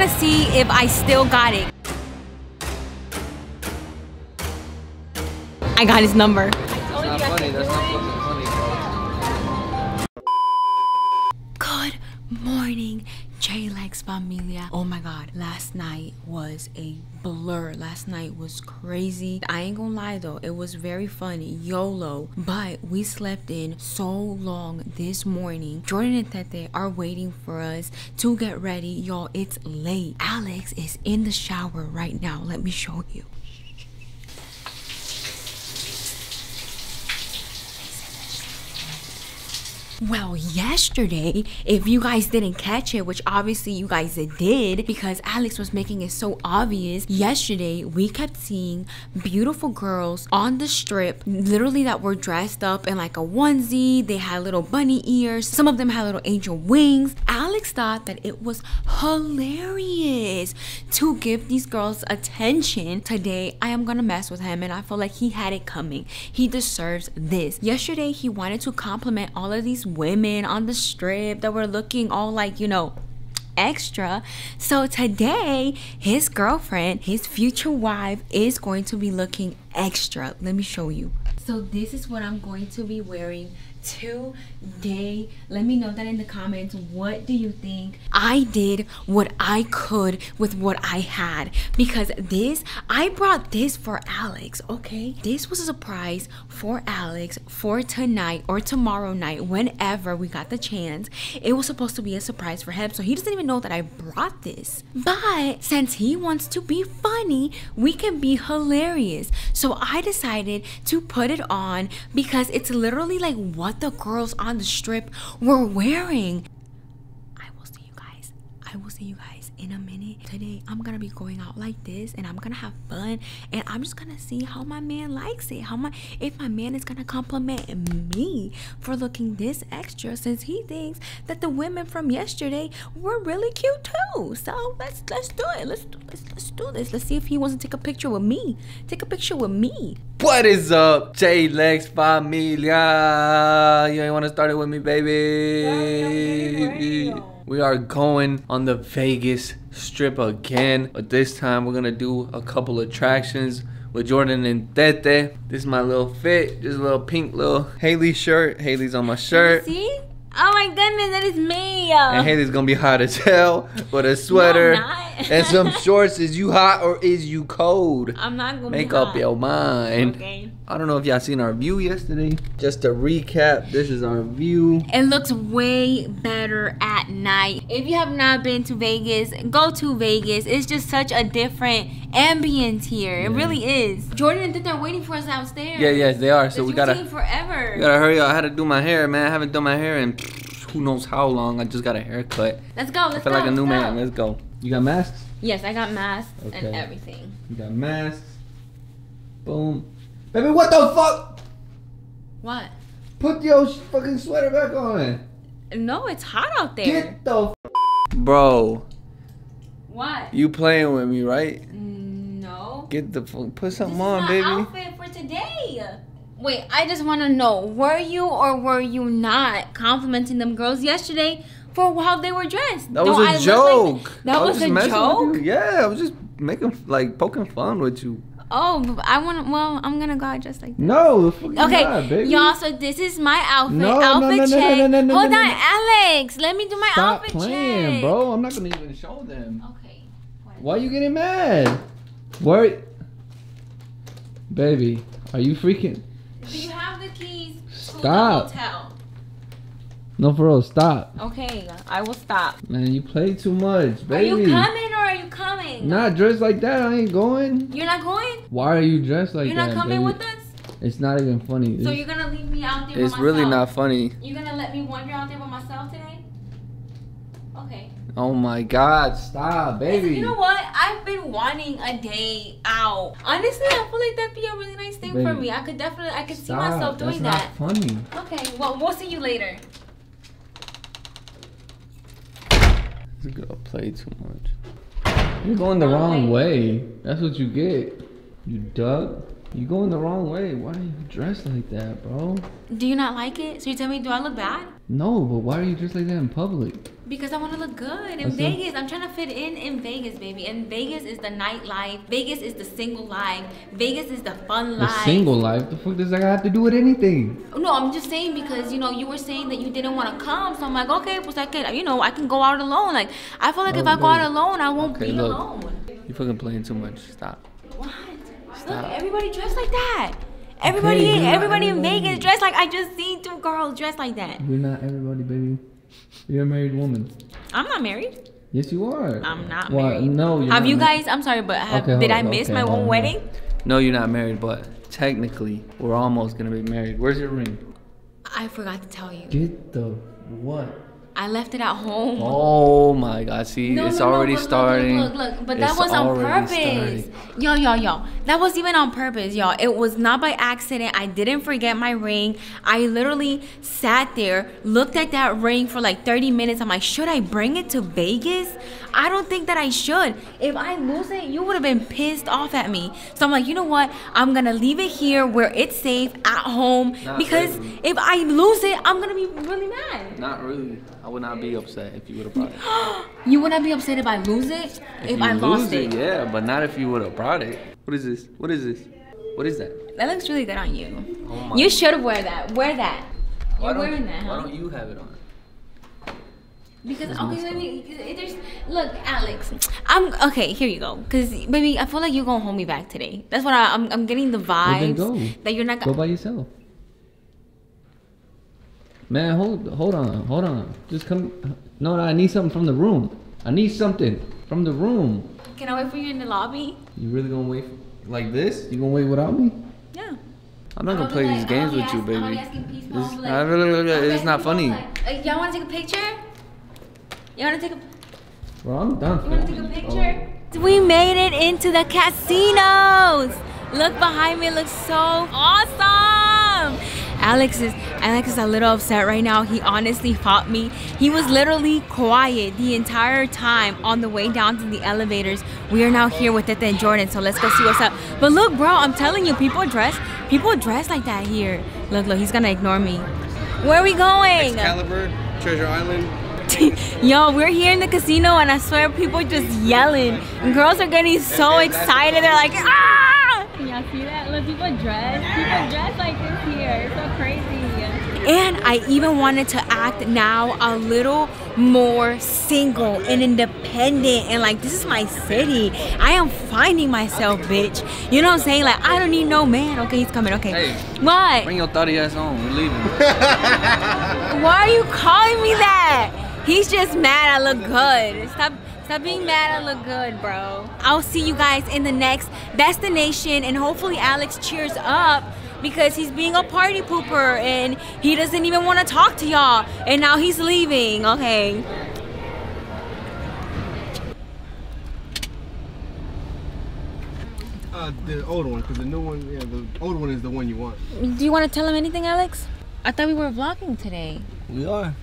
want to see if I still got it. I got his number. That's not funny. That's not fucking funny, bro. Good morning, J-Lex Familia. Oh my god, last night was a blur. Last night was crazy. I ain't gonna lie though, it was very funny. YOLO. But we slept in so long this morning. Jordan and Tete are waiting for us to get ready. Y'all, it's late. Alex is in the shower right now. Let me show you. Well, yesterday, if you guys didn't catch it, which obviously you guys did because Alex was making it so obvious, yesterday we kept seeing beautiful girls on the strip, literally that were dressed up in like a onesie. They had little bunny ears. Some of them had little angel wings. Alex thought that it was hilarious to give these girls attention. Today, I am gonna mess with him and I feel like he had it coming. He deserves this. Yesterday, he wanted to compliment all of these women on the strip that were looking all like, you know, extra. So today, his girlfriend, his future wife, is going to be looking extra. Let me show you. So this is what I'm going to be wearing today. Let me know that in the comments. What do you think? I did what I could with what I had because this, I brought this for Alex, okay? This was a surprise for Alex for tonight or tomorrow night, whenever we got the chance. It was supposed to be a surprise for him, so he doesn't even know that I brought this. But since he wants to be funny, we can be hilarious. So I decided to put it on because it's literally like what the girls on the strip were wearing. I will see you guys. I will see you guys in a minute. Today, I'm gonna be going out like this and I'm gonna have fun and I'm just gonna see how my man likes it. How my if my man is gonna compliment me for looking this extra since he thinks that the women from yesterday were really cute too. So let's let's do it. Let's let's let's do this. Let's see if he wants to take a picture with me. Take a picture with me. What is up, J Lex Familia? You ain't want to start it with me, baby. We are going on the Vegas Strip again, but this time we're gonna do a couple attractions with Jordan and Tete. This is my little fit, just a little pink little Jehiely shirt. Jehiely's on my shirt. See? Oh my goodness, that is me. And Jehiely's gonna be hot as hell with a sweater not. and some shorts. Is you hot or is you cold? I'm not gonna Make up your mind. Okay. I don't know if y'all seen our view yesterday. Just to recap, this is our view. It looks way better at night. If you have not been to Vegas, go to Vegas. It's just such a different ambience here. It really is. Jordan and are waiting for us downstairs. Yeah, yes, they are. So we gotta, forever. we gotta hurry up. I had to do my hair, man. I haven't done my hair in who knows how long. I just got a haircut. Let's go. Let's I feel go. like a new let's man. Let's go. You got masks? Yes, I got masks Okay. and everything. You got masks. Boom. Baby, what the fuck? What? Put your fucking sweater back on. No, it's hot out there. Get the f- Bro, what? you playing with me, right? Mm, no. Get the fuck, put This something is on, my baby. outfit for today. Wait, I just want to know: Were you or were you not complimenting them girls yesterday for how they were dressed? That was Don't a I joke. like that I was just a joke. Yeah, I was just making like poking fun with you. Oh, I want. to Well, I'm gonna go out just like. That. No, the Okay, not, baby. y'all. So this is my outfit. No, no, outfit no, no, check. no, no, no, Hold no, on, no. Alex. Let me do my Stop outfit playing, check. bro. I'm not gonna even show them. Okay. whatever. Why you getting mad? Worry, baby. Are you freaking? Do you have the keys to Stop. the hotel? No, for real. Stop, Okay, I will stop. man. You play too much, baby. you coming or are you coming? Not dressed like that. I ain't going. You're not going? Why are you dressed like that? you're that, not coming baby? with us? It's not even funny. So It's, you're gonna leave me out there it's by really myself? not funny. You're gonna let me wander out there by myself today? Okay. Oh my God! Stop, baby. You know what? I've been wanting a day out. Honestly, I feel like that'd be a really nice thing for me. I could definitely, I could see myself doing That's that. not funny. Okay, well, we'll see you later. This girl play too much. You're going the wrong way. That's what you get. You duck. You going the wrong way. Why are you dressed like that, bro? Do you not like it? So you tell me, do I look bad? No, but why are you dressed like that in public? Because I want to look good in That's? Vegas. I'm trying to fit in in Vegas, baby. And Vegas is the nightlife. Vegas is the single life. Vegas is the fun The life. single life. The fuck does that have to do with anything? No, I'm just saying because you know you were saying that you didn't want to come, so I'm like, okay, pues I can, you know, I can go out alone. Like I feel like if Oh, I go out alone, I won't Okay, be look. alone. You fucking playing too much. Stop. What? Stop. Look, everybody dressed like that. Everybody, everybody in everybody. Vegas dressed like I just seen two girls dressed like that. You're not everybody, baby. You're a married woman. I'm not married. Yes, you are. I'm not Well, married. No, you're have you guys? I'm sorry, but have, Okay, did I miss okay, my own wedding? No, you're not married, but technically, we're almost gonna be married. Where's your ring? I forgot to tell you. Get the what? I left it at home. Oh my God! See, No, it's no, no, already but look, starting. Look, look, look, but that It's was on purpose. starting. Yo, yo, yo. That was even on purpose, y'all. It was not by accident. I didn't forget my ring. I literally sat there, looked at that ring for like 30 minutes. I'm like, should I bring it to Vegas? I don't think that I should. If I lose it, you would have been pissed off at me. So I'm like, you know what? I'm gonna leave it here where it's safe at home Not because really. if I lose it, I'm gonna be really mad. Not really. I would not be upset if you would have brought it. You would not be upset if I lose it? If, you I lost lose it. yeah, but not if you would have brought it. What is this? What is this? What is that? That looks really good on you. Oh my- you should wear that. Wear that. Why You're don't- wearing that, Why huh? don't you have it on? Because okay, messed let me. There's look, Alex. I'm okay. Here you go. Cause baby, I feel like you're gonna hold me back today. That's what I, I'm. I'm getting the then vibes go. that you're not. Go gonna... by yourself. Man, hold hold on, hold on. Just come. No, no, I need something from the room. I need something from the room. Can I wait for you in the lobby? You really gonna wait for, like this? You gonna wait without me? Yeah. I'm not gonna play like- these games with ask- you, baby. It's, like- I really- I'll it's not funny. like, uh, y'all wanna take a picture? You wanna take a? Well, I'm done. You wanna take a picture? We made it into the casinos. Look behind me, it looks so awesome. Alex is Alex is a little upset right now. He honestly fought me. He was literally quiet the entire time on the way down to the elevators. We are now here with Tete and Jordan, so let's go see what's up. But look, bro, I'm telling you, people dress people dress like that here. Look, look, he's gonna ignore me. Where are we going? Excalibur, Treasure Island. Yo, we're here in the casino and I swear people just yelling. And girls are getting so excited. They're like, ah! Can y'all see that? Look, people dress. People dress like this here. It's so crazy. And I even wanted to act now a little more single and independent and like this is my city. I am finding myself, bitch. You know what I'm saying? Like I don't need no man. Okay, he's coming. Okay. Hey. What? Bring your thotty ass on. We're leaving. Why are you calling me that? He's just mad I look good. Stop stop being mad I look good, bro. I'll see you guys in the next destination and hopefully Alex cheers up because he's being a party pooper and he doesn't even want to talk to y'all and now he's leaving. Okay. Uh, the old one, because the new one, yeah, the old one is the one you want. Do you want to tell him anything, Alex? I thought we were vlogging today. we are.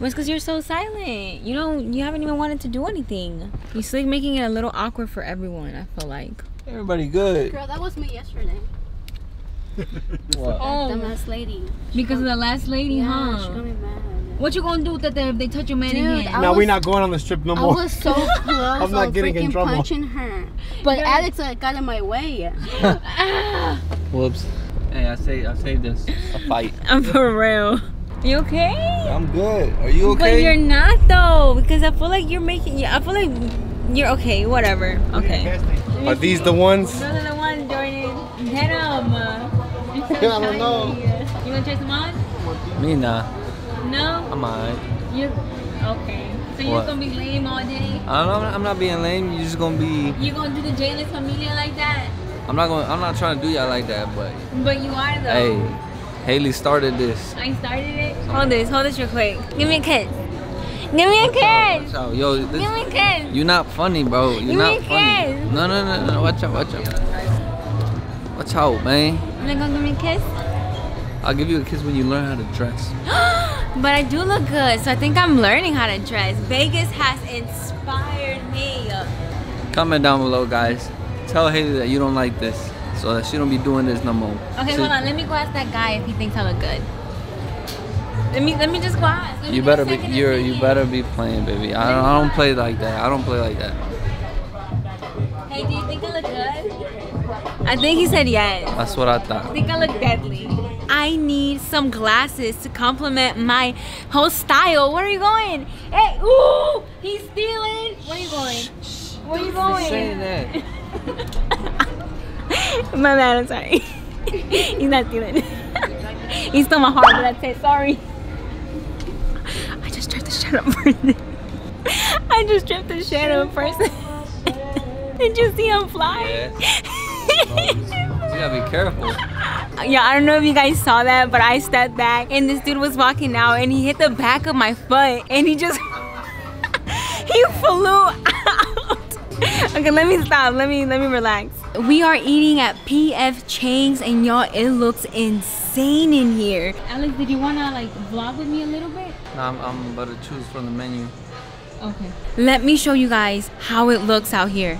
It's because you're so silent. You don't. You haven't even wanted to do anything. You're like making it a little awkward for everyone. I feel like. Everybody good. Girl, that was me yesterday. What? Oh, Dumbass lady. because of the last lady, Yeah, huh? got me mad. What you gonna do with that if they touch your man Dude, again? Now we're not going on the strip no more. I was so close. I'm not getting in freaking trouble. punching her. But Alex like, got in my way. Whoops. Hey, I say I saved us a fight. I'm for real. You okay? I'm good. Are you okay? But you're not though, because I feel like you're making. Yeah, I feel like you're okay. Whatever. Okay. Are these the ones? Those are the I don't know. You wanna try some on? Me nah. No. I'm alright. You. Okay. So you're What? just gonna be lame all day? I'm not, I'm not being lame. You're just gonna be. You're gonna do the J-Lex Familia like that? I'm not going. to I'm not trying to do y'all like that. But But you are though. hey, Jehiely started this. I started it. Hold this, hold this real quick. Give me a kiss. Give me a kiss. Watch out, yo. Give me a kiss. you're not funny, bro. You're Give me not a funny. kiss. No, no, no, no. Watch out, watch out. Watch out, man. You're not gonna give me a kiss? I'll give you a kiss when you learn how to dress. but I do look good, so I think I'm learning how to dress. Vegas has inspired me. Comment down below, guys. Tell Jehiely that you don't like this, so that she don't be doing this no more. Okay, She- hold on. Let me go ask that guy if he thinks I look good. Let me let me just go ask. Me You better be. check in a You're. You better be playing, baby. I don't. I don't play like that. I don't play like that. I think he said yes. That's what I thought. I think I look deadly. I need some glasses to complement my whole style. Where are you going? Hey, ooh, he's stealing. Where are you going? Where are you going? Saying that. my bad, I'm sorry. he's not stealing. he stole my heart, but that's it. Sorry. I just tried to shut up person. I just tripped the shadow person. Did you see him fly? You gotta be careful. Yeah, I don't know if you guys saw that, but I stepped back and this dude was walking out and he hit the back of my foot and he just he flew out. Okay, let me stop. Let me let me relax. We are eating at PF Chang's and y'all, it looks insane in here. Alex, did you wanna like vlog with me a little bit? No, I'm, I'm about to choose from the menu. Okay. Let me show you guys how it looks out here.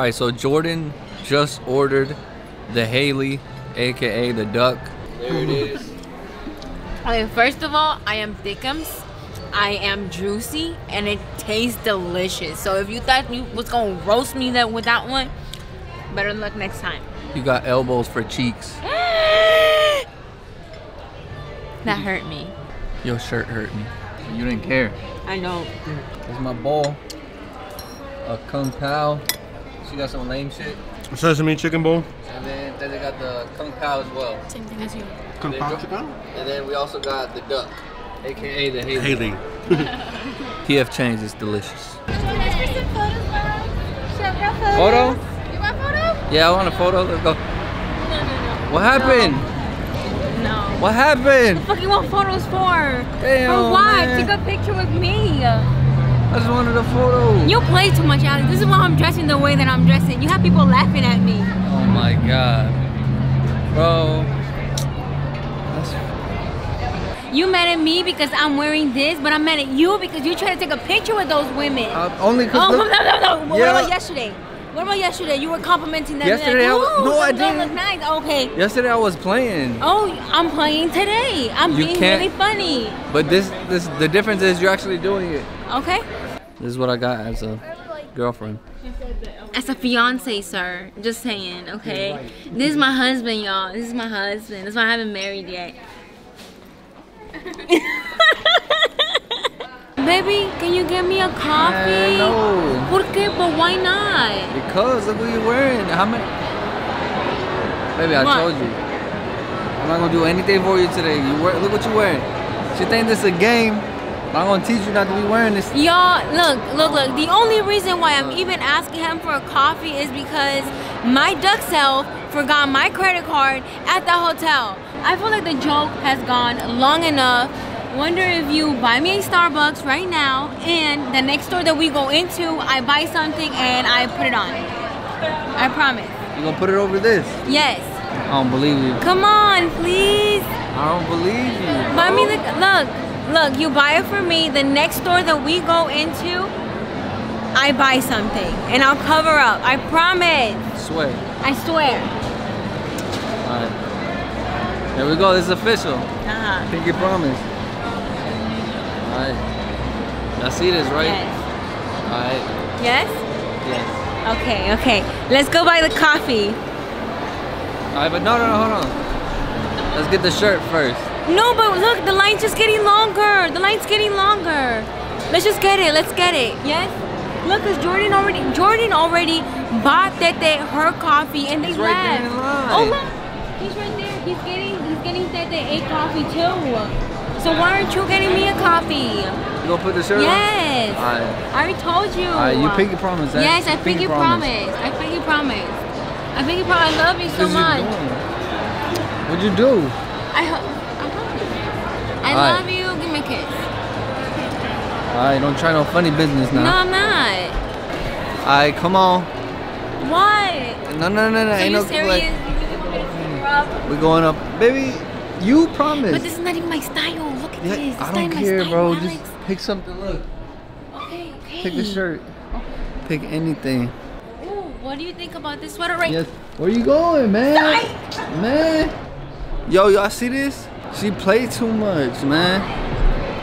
All right, so Jordan just ordered the Jehiely, aka the duck. There it is. Okay, first of all, I am Thickums. I am juicy and it tastes delicious. So if you thought you was gonna roast me that with that one, better luck next time. You got elbows for cheeks. that hurt me. Your shirt hurt me. You didn't care. I know. This is my bowl. A kung pao. She got some lame shit. Sesame chicken bowl. And then, then they got the kung pao as well. Same thing as you. Kung Pao chicken. And then we also got the duck, aka the Jehiely. Jehiely. PF Chang's is delicious. Photo? Photo? You want photo? Yeah, I want a photo. Let's go. No, no, no. What happened? No. What happened? Fuck you want photos for? Damn, for what? man. Take a picture with me. I just wanted a photo. You play too much, Alex. This is why I'm dressing the way that I'm dressing. You have people laughing at me. Oh my god. Bro. That's- You mad at me because I'm wearing this, but I'm mad at you because you tried to take a picture with those women. uh, only oh, cause no, no, no, no. What about yesterday? What about yesterday? You were complimenting them. Yesterday I like, was- Ooh, no, I didn't. Look nice. Okay. yesterday I was playing. Oh, I'm playing today. I'm You being really funny. But this this the difference is you're actually doing it. Okay. This is what I got as a girlfriend. As a fiance, sir. Just saying, okay? This is my husband, y'all. This is my husband. That's why I haven't married yet. Baby, can you get me a coffee? Man, no. ¿Por qué? But why not? Because look what you're wearing. How many Baby, I What? told you. I'm not gonna do anything for you today. You wear look what you're wearing. She think this is a game. I'm gonna teach you not to be wearing this. Y'all, look, look, look. The only reason why I'm even asking him for a coffee is because my duck self forgot my credit card at the hotel. I feel like the joke has gone long enough. Wonder if you buy me a Starbucks right now and the next store that we go into, I buy something and I put it on. I promise. You gonna put it over this? Yes. I don't believe you. Come on, please. I don't believe you. Buy me the look, look. You buy it for me. The next store that we go into, I buy something and I'll cover up. I promise. Swear. I swear. Alright. There we go. This is official. Uh-huh. Think you promise. Alright. Y'all see this, right? Yes. Alright. Yes. Yes. Okay. Okay. Let's go buy the coffee. Alright, but no, no, no, hold on. Let's get the shirt first. No, but look, the line's just getting longer. The line's getting longer. Let's just get it. Let's get it. Yes. Look, cause Jordan already Jordan already bought Tete her coffee and they He's right there. Oh look, he's right there. He's getting he's getting Tete a coffee too. So why aren't you getting me a coffee? You gonna put the shirt Yes. on? Alright. I already told you. Alright, you pinky promise, eh? Yes, I pinky promise. I pinky promise. I pinky promise. I love you so much. What'd you do? I ho- I love you. I Alright. love you. Give me a kiss. Alright, don't try no funny business now. No. I'm not. Alright, come on. Why? No, no, no, no. Ain't you no serious? like, You really want me to finger up? we going up. Baby, you promised. But this is not even my style. Look at Yeah, this. This I don't care, bro. Alex. Just pick something. Look, okay, okay. pick a shirt. Pick anything. Ooh, what do you think about this sweater right Yes. Where you going, man? Stop. Man. Yo, y'all see this? She played too much, man.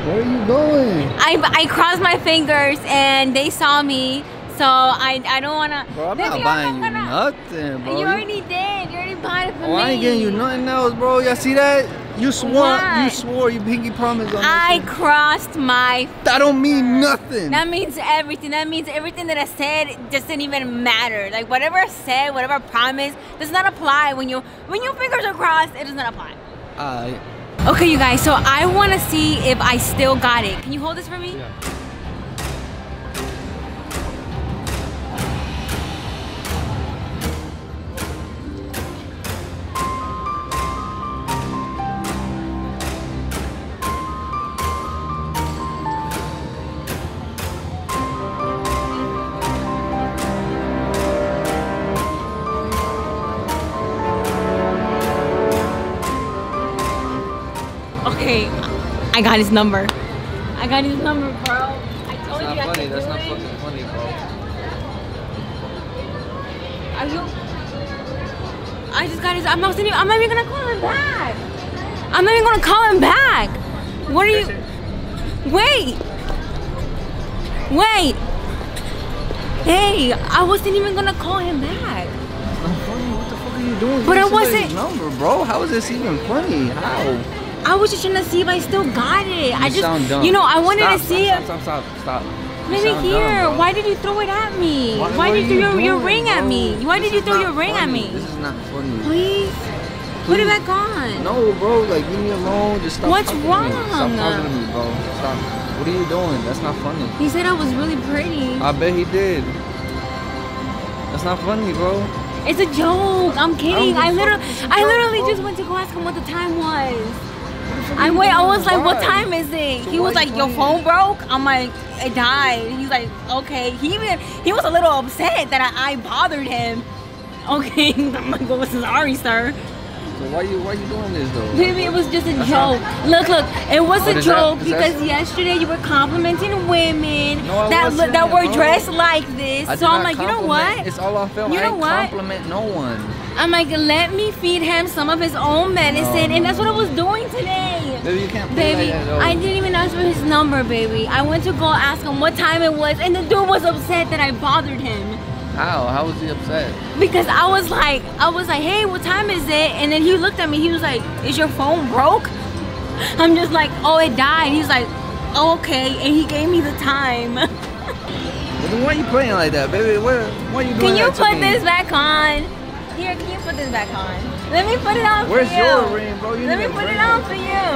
Where are you going? I, I crossed my fingers and they saw me, so I I don't wanna. Bro, I'm not buying you gonna- nothing, bro. You You- already did. You already bought it for oh, me. I ain't getting you nothing else, bro. Y'all see that? You swore. You swore. You pinky promise on I crossed my. That don't mean nothing. That means everything. That means everything that I said doesn't even matter. Like whatever I said, whatever I promised, does not apply when you when your fingers are crossed. It does not apply. Alright. Okay, you guys. So I want to see if I still got it. Can you hold this for me? Okay, I got his number. I got his number, bro. I told That's you not I funny. That's not it. fucking funny, bro. Are you? I just got his. I'm not even. I'm not even gonna call him back. I'm not even gonna call him back. What are you? Wait. Wait. Hey, I wasn't even gonna call him back. It's not funny. What the fuck are you doing? But I wasn't- his number, bro. How is this even funny? How? I was just trying to see if I still got it. I just, you know, I wanted Stop, to see stop, if. Stop, stop, stop, stop. You Maybe here. dumb. Why did you throw it at me? Why- Why, did you throw your, ring at me? Why This did you throw your ring at me? This is not funny. Please, put it back on. No, bro. Like, leave me alone. Just stop. What's me. Stop wrong? talking to me, bro. Stop. What are you doing? That's not funny. He said I was really pretty. I bet he did. That's not funny, bro. It's a joke. I'm kidding. I, I literally, fuck. It's a I literally just went to go ask him what the time was. I wait. I was like, "What time is it?" He was like, "Your phone broke." I'm like, "It died." He's like, "Okay." He even he was a little upset that I, I bothered him. Okay, I'm like, "Well, sorry, sir." So why you why you doing this though? Maybe it was just a That's joke. Look, look, it was What a that? joke that- because yesterday you were complimenting women No, that that were dressed like this. I so I'm not like, you know what? It's all on film. You I know what? compliment no one. I'm like, let me feed him some of his own medicine, No, and that's what I was doing today. Baby, you can't Baby, like. I didn't even ask for his number, baby. I went to go ask him what time it was, and the dude was upset that I bothered him. How? How was he upset? Because I was like, I was like, hey, what time is it? And then he looked at me, he was like, is your phone broke? I'm just like, oh, it died. He's like, oh, okay. And he gave me the time. why are you playing like that, baby? Where, why you doing Can you put this back on? Here, can you put this back on? Let me put it on Where's for you. your ring, bro? You Let me put bring it on for you.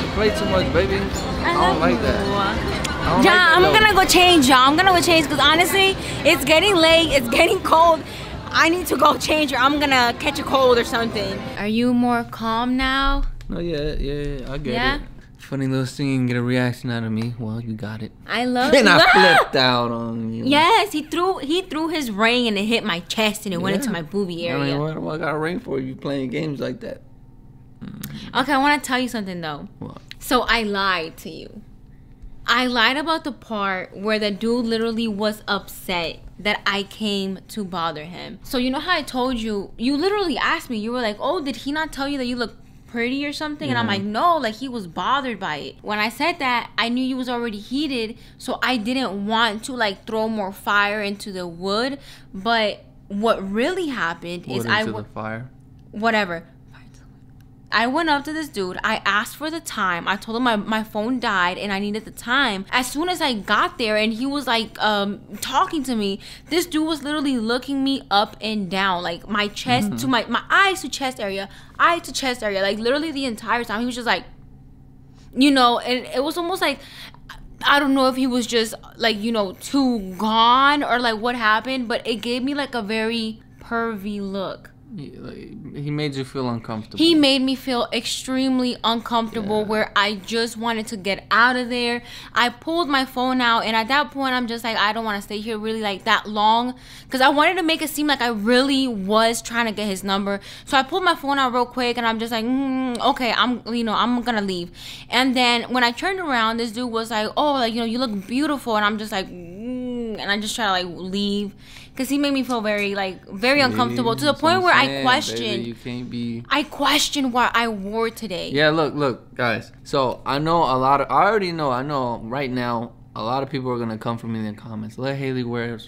You play too much, baby. I, don't like that. Yeah, like I'm though. gonna go change, y'all. I'm gonna go change because honestly, it's getting late. It's getting cold. I need to go change or I'm gonna catch a cold or something. Are you more calm now? No, yeah, yeah, I get Yeah? it. Funny little scene, get a reaction out of me. Well, you got it. I love Then I flipped out on you. Yes, he threw he threw his ring and it hit my chest and it went into Yeah. my boobie I area. mean, what, what I got a ring for if you playing games like that? Mm. Okay, I want to tell you something though. What? So I lied to you. I lied about the part where the dude literally was upset that I came to bother him. So you know how I told you, you literally asked me, you were like, "Oh, did he not tell you that you look pretty or something?" And I'm like, "No, like he was bothered by it." When I said that, I knew you was already heated, so I didn't want to like throw more fire into the wood, but what really happened is Wood I into w- the fire. whatever. I went up to this dude. I asked for the time. I told him my, my phone died and I needed the time. As soon as I got there and he was like um talking to me, this dude was literally looking me up and down, like my chest to my my eyes to chest area, eye to chest area, like literally the entire time. He was just like, you know, and it was almost like I don't know if he was just like you know too gone or like what happened, but it gave me like a very pervy look. He, like, he made you feel uncomfortable. He made me feel extremely uncomfortable Yeah. where I just wanted to get out of there. I pulled my phone out and at that point I'm just like I don't want to stay here really like that long cuz I wanted to make it seem like I really was trying to get his number. So I pulled my phone out real quick and I'm just like mm, okay, I'm you know, I'm going to leave. And then when I turned around this dude was like, "Oh, like you know, you look beautiful." And I'm just like and I just try to like leave cuz he made me feel very like very uncomfortable to the point where I saying, questioned baby, you can't be. I question what I wore today. Yeah, look, look, guys. So I know a lot of. I already know. I know right now. A lot of people are gonna come for me in the comments. Let Jehiely wear.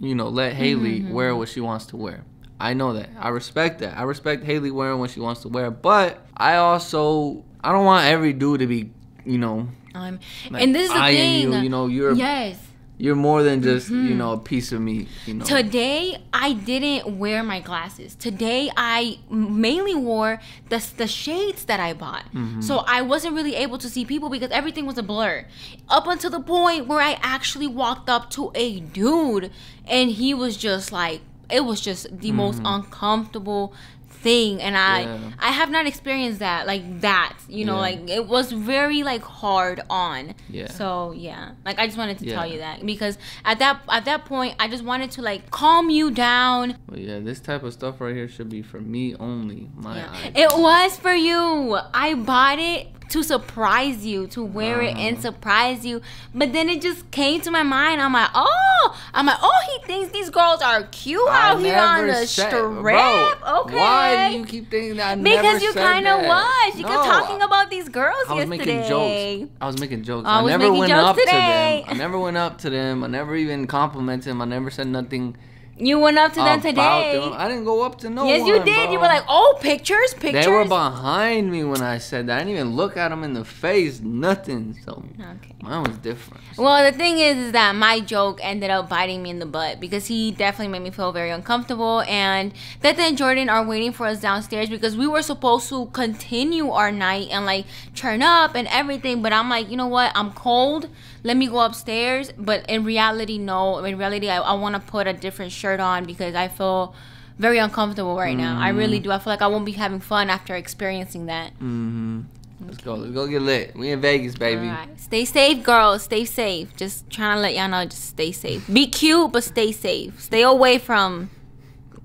You know, let Jehiely Mm-hmm. wear what she wants to wear. I know that. I respect that. I respect Jehiely wearing what she wants to wear. But I also. I don't want every dude to be. You know. Um, Like, and this is the thing. You, you know, you're yes. You're more than just Mm-hmm. you know a piece of meat. You know. Today I didn't wear my glasses. Today I mainly wore the the shades that I bought. Mm-hmm. So I wasn't really able to see people because everything was a blur. Up until the point where I actually walked up to a dude and he was just like it was just the most uncomfortable thing and I. Yeah. I have not experienced that like that. You know, Yeah. like it was very like hard on. Yeah. So yeah, like I just wanted to tell you that because at that at that point I just wanted to like calm you down. But yeah, this type of stuff right here should be for me only. My Yeah. eyes. It was for you. I bought it to surprise you, to wear it and Uh-huh. surprise you. But then it just came to my mind. I'm like, oh, I'm like, oh, he thinks these girls are cute out here on the said- strip. Bro, okay. Why do you keep thinking that? I never because you kind of was. You No, kept talking about these girls I was yesterday. making jokes. I was making jokes. I I, never went up today. to them. I never went up to them. I never even complimented them. I never said nothing You went up to them today. them. I didn't go up to no yes, you did. bro. You were like, oh, pictures, pictures. They were behind me when I said that. I didn't even look at them in the face. Nothing. So Okay. mine was different. Well, the thing is, is that my joke ended up biting me in the butt because he definitely made me feel very uncomfortable. And Tete and Jordan are waiting for us downstairs because we were supposed to continue our night and like turn up and everything. But I'm like, you know what? I'm cold. Let me go upstairs. But in reality, no. In reality, I, I want to put a different shirt on because I feel very uncomfortable right now. I really do. I feel like I won't be having fun after experiencing that. Mm-hmm. Let's go. Let's go get lit. We in Vegas, baby. All right. Stay safe, girls. Stay safe. Just trying to let y'all know. Just stay safe. Be cute, but stay safe. Stay away from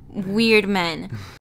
weird men.